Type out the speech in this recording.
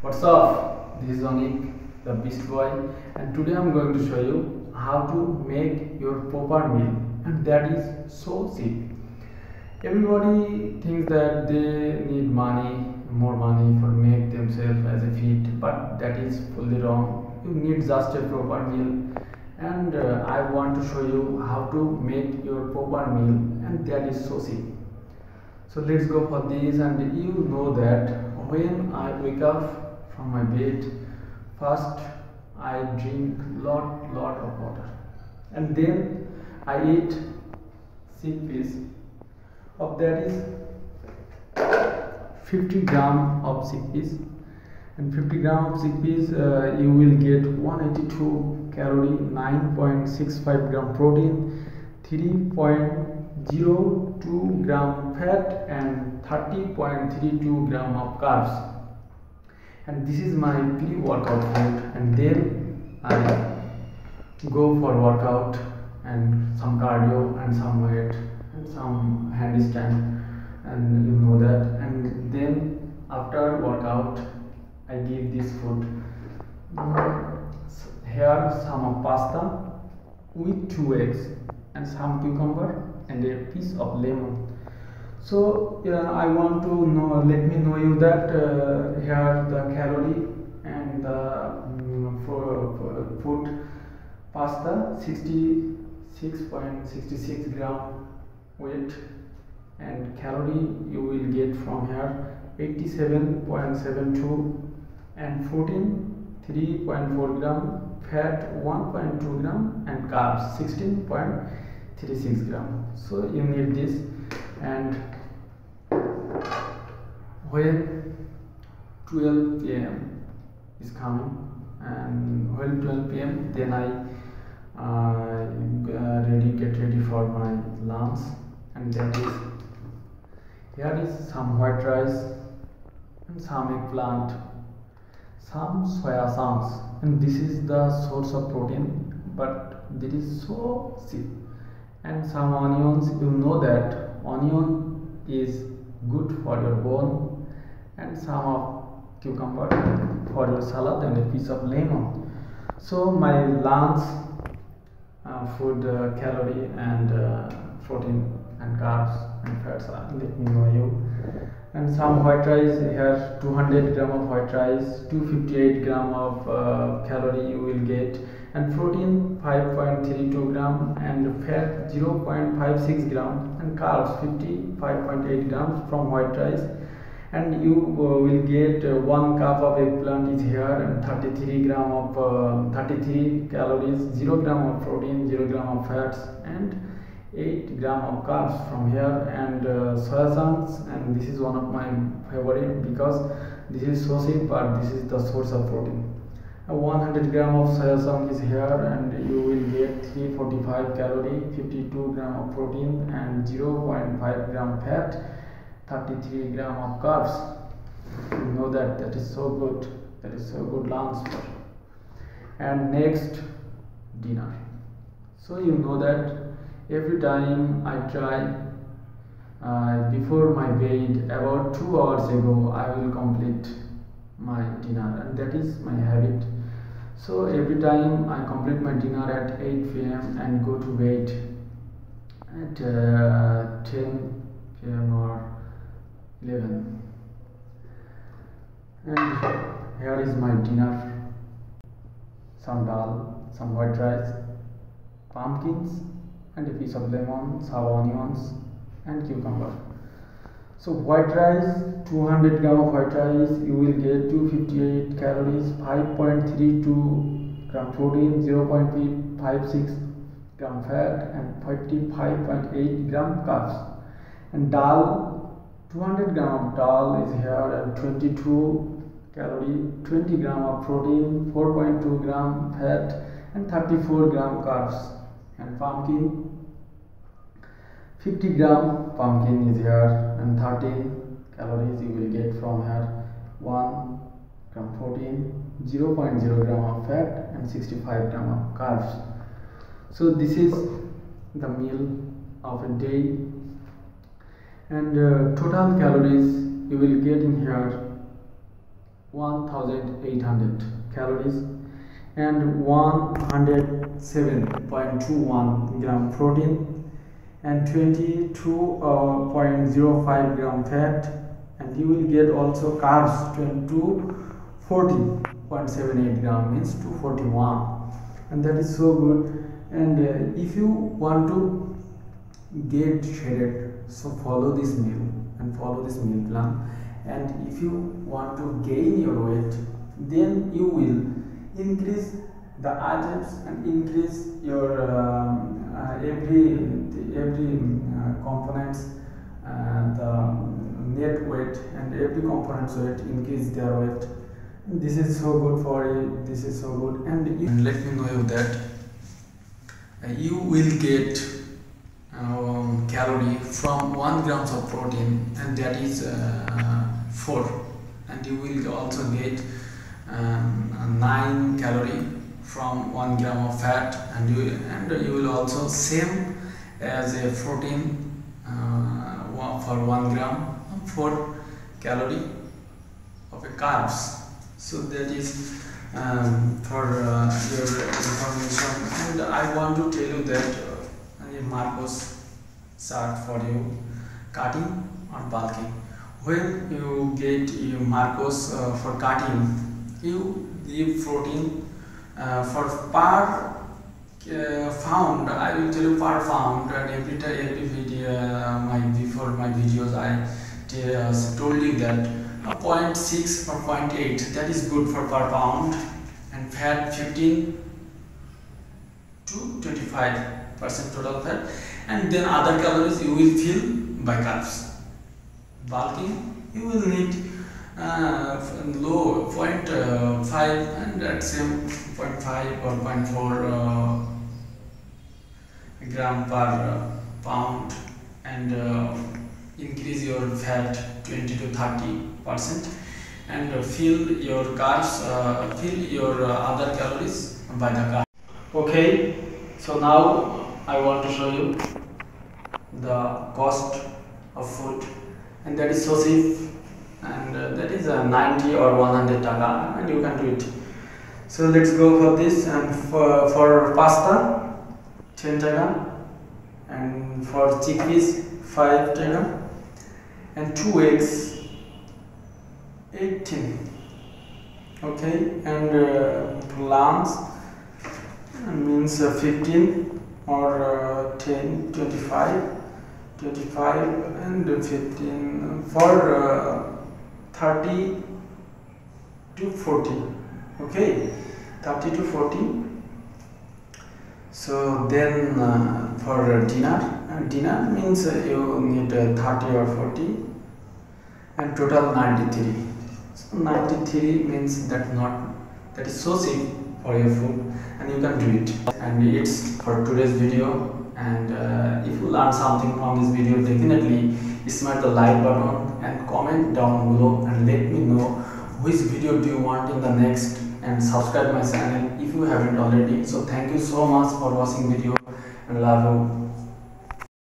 What's up? This is Anik, the Beast Boy, and today I'm going to show you how to make your proper meal, and that is so cheap. Everybody thinks that they need money, more money for make themselves as a fit, but that is fully wrong. You need just a proper meal, and uh, I want to show you how to make your proper meal, and that is so cheap. So let's go for this, and you know that when I wake up from my bed. First i drink lot lot of water. And then i eat chickpeas of that is 50 gram of chickpeas and 50 gram of chickpeas uh, you will get 182 calorie 9.65 gram protein 3.02 gram fat and 30.32 gram of carbs and this is my pre-workout food and then I go for workout and some cardio and some weight and some handstand and you know that. And then after workout I give this food. Here some pasta with two eggs and some cucumber and a piece of lemon so yeah, I want to know let me know you that uh, here the calorie and the um, for, for food pasta 66.66 gram weight and calorie you will get from here 87.72 and protein 3.4 gram fat 1.2 gram and carbs 16.36 gram. So you need this and when 12 pm is coming. And when 12 pm then i uh, ready get ready for my lunch. And that is here is some white rice and some eggplant some soya chunks and this is the source of protein but this is so cheap. And some onions you know that onion is good for your bone and some of cucumber for your salad and a piece of lemon. So my lunch uh, food uh, calorie and uh, protein and carbs and fats let me know you and some white rice. Here 200 gram of white rice 258 gram of uh, calorie you will get and protein 5.32 gram and fat 0.56 gram and carbs 55.8 grams from white rice. And you uh, will get uh, one cup of eggplant is here and 33 gram of uh, 33 calories 0 gram of protein 0 gram of fats and 8 gram of carbs from here and uh, soya chunks. And this is one of my favorite because this is so cheap but this is the source of protein. 100 gram of soya chunk is here and you will get 345 calorie 52 gram of protein and 0.5 gram fat 33 gram of carbs. You know that that is so good. That is so good lunch. And next dinner. So you know that every time i try uh, before my bed about two hours ago i will complete my dinner and that is my habit. So every time i complete my dinner at 8 pm and go to bed at uh, 10 pm or 11 and here is my dinner. Some dal some white rice pumpkins and a piece of lemon some onions and cucumber. So white rice 200 gram of white rice you will get 258 calories 5.32 gram protein 0.56 gram fat and 55.8 gram carbs. And dal 200 gram of dal is here and 22 calorie 20 gram of protein 4.2 gram fat and 34 gram carbs and pumpkin. 50 gram pumpkin is here and 13 calories you will get from here. 1 gram protein 0.0 gram of fat and 65 gram of carbs. So this is the meal of a day. And uh, total calories you will get in here 1800 calories and 107.21 gram protein and 22.05 gram fat. And you will get also carbs 240.78 gram means 241 and that is so good. And uh, if you want to get shredded so follow this meal and follow this meal plan. And if you want to gain your weight then you will increase the items and increase your um, uh, every every uh, components and um, net weight and every component's weight increase their weight. This is so good for you this is so good. And, you, let me know you that uh, you will get um, calorie from 1 grams of protein and that is uh, 4 and you will also get um, 9 calorie from 1 gram of fat and you and you will also same as a protein uh, for 1 gram 4 calorie of a carbs. So that is um, for uh, your information. And I want to tell you that uh, macros chart for you cutting or bulking when you get your macros uh, for cutting, you give protein uh, for per uh, found. I will tell you per found, and every time, every video, uh, my before my videos, I uh, told you that uh, 0.6 or 0.8 that is good for per pound, and fat 15 to 25 percent total fat, and then other calories you will fill by carbs bulking you will need low 0.5 and at same 0.5 or 0.4 uh, gram per uh, pound and uh, increase your fat 20 to 30 percent and uh, fill your carbs uh, fill your other calories by the carb. Okay so now I want to show you the cost of food and that is so cheap and uh, that is a 90 or 100 taka and you can do it. So let's go for this and for, for pasta 10 taka. And for chickpeas 5 taka. And 2 eggs 18 okay and uh, plants means uh, 15 or uh, 10 25 25 and 15 for uh, 30 to 40 okay? 30 to 40 so then uh, for dinner uh, dinner means uh, you need uh, 30 or 40 and total 93 so 93 means that not that is so safe for your food and you can do it. And it's for today's video. And uh, if you learn something from this video definitely smash the like button and comment down below and let me know which video do you want in the next and subscribe my channel if you haven't already. So thank you so much for watching video and love you